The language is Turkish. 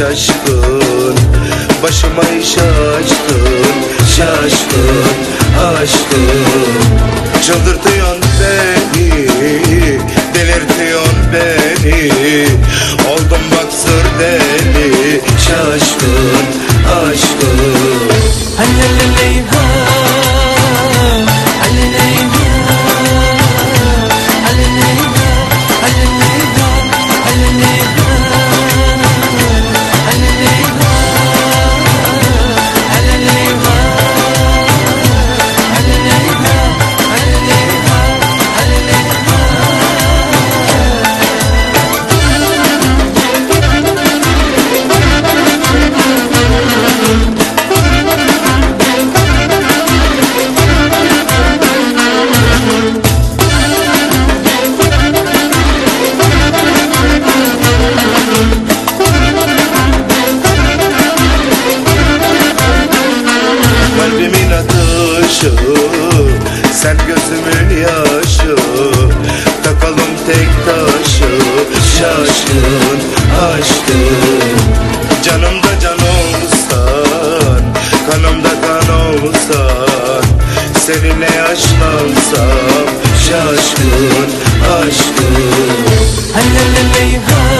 şaşkın. Başıma iş açtın Şaşkın aşkın. Çıldırtıyorsun beni Delirtiyorsun beni. Oldum bak sır deli Şaşkın aşkın. Hayalindeyim Sen gözümün yaşı Takalım tek taşı Şaşkın aşkın. Canımda can olsan Kanımda kan olsan Seninle yaşlansam Şaşkın aşkın. Hey hey hey hey